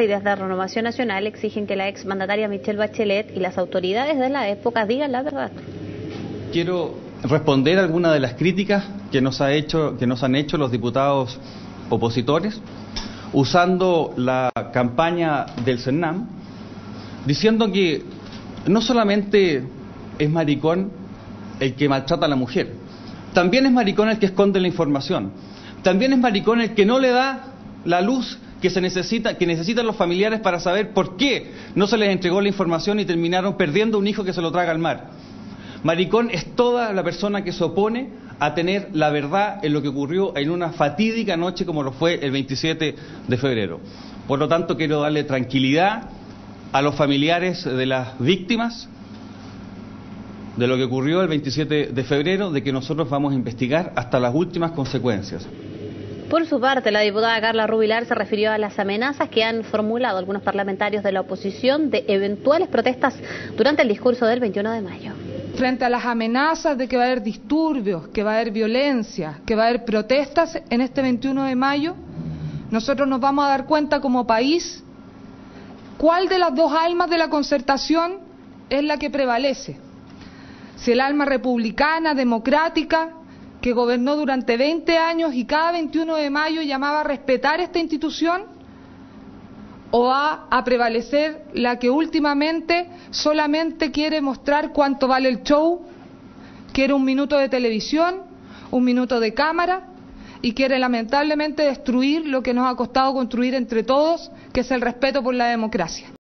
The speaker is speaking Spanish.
Y desde Renovación Nacional exigen que la exmandataria Michelle Bachelet y las autoridades de la época digan la verdad. Quiero responder algunas de las críticas que nos, ha hecho, han hecho los diputados opositores, usando la campaña del CENAM, diciendo que no solamente es maricón el que maltrata a la mujer, también es maricón el que esconde la información, también es maricón el que no le da la luz que se necesita, que necesitan los familiares para saber por qué no se les entregó la información y terminaron perdiendo un hijo que se lo traga al mar. Maricón es toda la persona que se opone a tener la verdad en lo que ocurrió en una fatídica noche como lo fue el 27 de febrero. Por lo tanto, quiero darle tranquilidad a los familiares de las víctimas de lo que ocurrió el 27 de febrero, de que nosotros vamos a investigar hasta las últimas consecuencias. Por su parte, la diputada Carla Rubilar se refirió a las amenazas que han formulado algunos parlamentarios de la oposición de eventuales protestas durante el discurso del 21 de mayo. Frente a las amenazas de que va a haber disturbios, que va a haber violencia, que va a haber protestas en este 21 de mayo, nosotros nos vamos a dar cuenta como país cuál de las dos almas de la concertación es la que prevalece. Si el alma republicana, democrática, que gobernó durante 20 años y cada 21 de mayo llamaba a respetar esta institución? ¿O a prevalecer la que últimamente solamente quiere mostrar cuánto vale el show, quiere un minuto de televisión, un minuto de cámara y quiere lamentablemente destruir lo que nos ha costado construir entre todos, que es el respeto por la democracia?